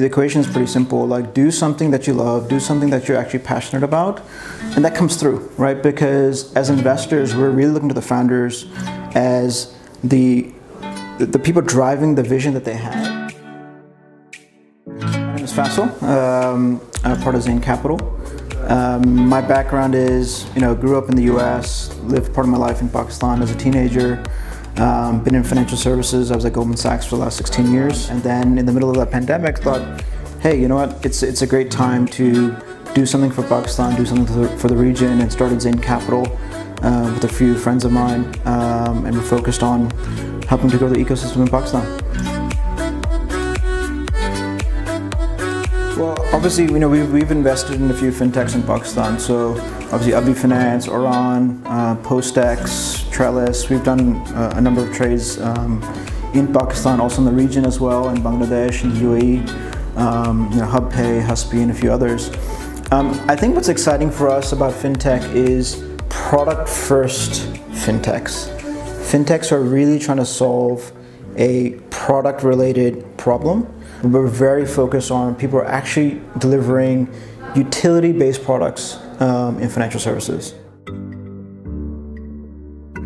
The equation is pretty simple. Like, do something that you love, do something that you're actually passionate about, and that comes through, right? Because as investors, we're really looking to the founders as the the people driving the vision that they have. My name is Faisal. Um, I'm part of Zayn Capital. Um, my background is, you know, grew up in the U.S., lived part of my life in Pakistan as a teenager. Um, been in financial services. I was at Goldman Sachs for the last 16 years, and then in the middle of that pandemic, thought, hey, you know what? It's it's a great time to do something for Pakistan, do something for the, region, and started Zayn Capital uh, with a few friends of mine, um, and we're focused on helping to grow the ecosystem in Pakistan. Well, obviously, you know, we've, we've invested in a few fintechs in Pakistan. So, obviously, Abhi Finance, Oraan, uh, PostEx, Trellis. We've done uh, a number of trades um, in Pakistan, also in the region as well, in Bangladesh, in the UAE, um, you know, HubPay, Huspy, and a few others. Um, I think what's exciting for us about fintech is product-first fintechs. Fintechs are really trying to solve a product-related problem we're very focused on people are actually delivering utility-based products um, in financial services.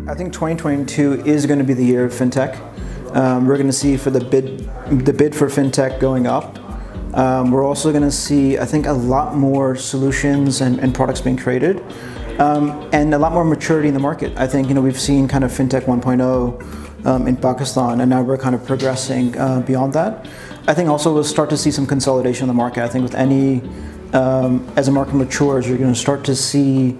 I think 2022 is going to be the year of fintech. Um, we're going to see for the bid, the bid for fintech going up. Um, we're also going to see, I think, a lot more solutions and, and products being created, um, and a lot more maturity in the market. I think you know we've seen kind of fintech 1.0 um, in Pakistan, and now we're kind of progressing uh, beyond that. I think also we'll start to see some consolidation in the market. I think with any, um, as the market matures, you're going to start to see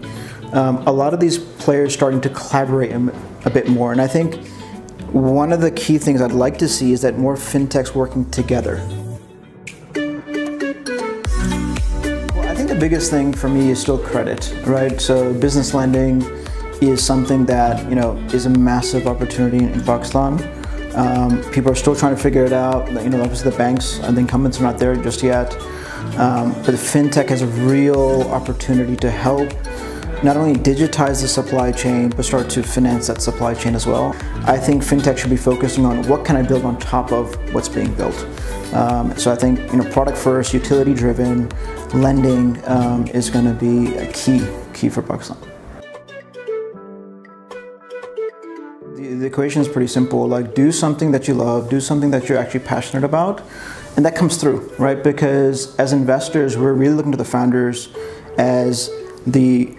um, a lot of these players starting to collaborate a bit more. And I think one of the key things I'd like to see is that more fintechs working together. The biggest thing for me is still credit, right? So business lending is something that you know is a massive opportunity in Pakistan. Um, people are still trying to figure it out. You know, obviously the banks and the incumbents are not there just yet. Um, but fintech has a real opportunity to help not only digitize the supply chain, but start to finance that supply chain as well. I think fintech should be focusing on what can I build on top of what's being built. Um, so I think you know, product first, utility driven, lending um, is going to be a key key for Pakistan. The equation is pretty simple. Like, do something that you love, do something that you're actually passionate about, and that comes through, right? Because as investors, we're really looking to the founders as the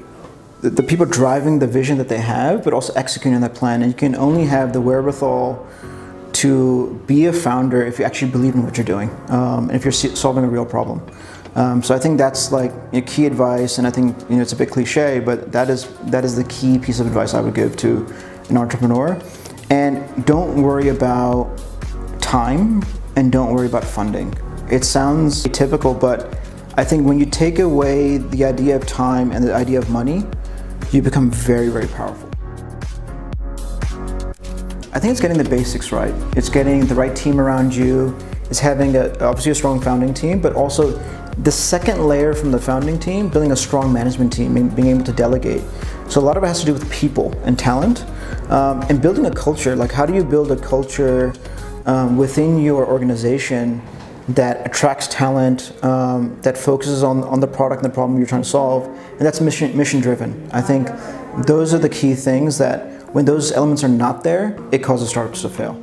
the people driving the vision that they have, but also executing that plan. And you can only have the wherewithal to be a founder if you actually believe in what you're doing, um, and if you're solving a real problem. Um, so I think that's like you know, key advice, and I think you know it's a bit cliche, but that is that is the key piece of advice I would give to an entrepreneur. And don't worry about time and don't worry about funding. It sounds typical, but I think when you take away the idea of time and the idea of money, you become very, very powerful. I think it's getting the basics right. It's getting the right team around you. It's having a, obviously a strong founding team, but also the second layer from the founding team, building a strong management team, being able to delegate. So a lot of it has to do with people and talent um, and building a culture. Like how do you build a culture um, within your organization that attracts talent, um, that focuses on, on the product and the problem you're trying to solve, and that's mission, mission driven. I think those are the key things that when those elements are not there, it causes startups to fail.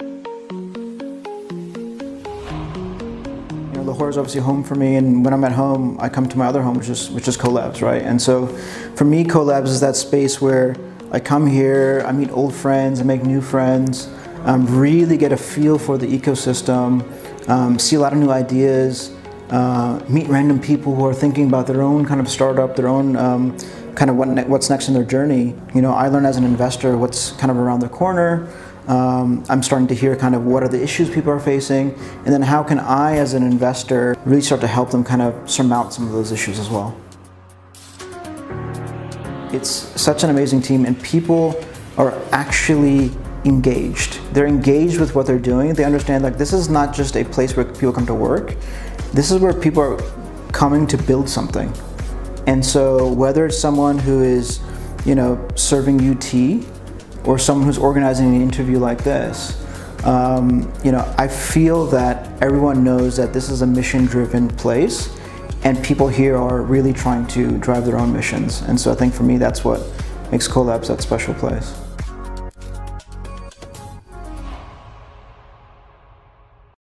You know, Lahore is obviously home for me, and when I'm at home, I come to my other home, which is which is Colabs, right? And so, for me, Colabs is that space where I come here, I meet old friends, I make new friends, um, really get a feel for the ecosystem, um, see a lot of new ideas, uh, meet random people who are thinking about their own kind of startup, their own um, kind of what ne what's next in their journey. You know, I learn as an investor what's kind of around the corner. Um, I'm starting to hear kind of what are the issues people are facing, and then how can I, as an investor, really start to help them kind of surmount some of those issues as well. It's such an amazing team, and people are actually engaged. They're engaged with what they're doing. They understand like this is not just a place where people come to work. This is where people are coming to build something. And so whether it's someone who is, you know, serving UT or someone who's organizing an interview like this, Um, you know, I feel that everyone knows that this is a mission-driven place, and people here are really trying to drive their own missions. And so I think for me, that's what makes Colabs that special place.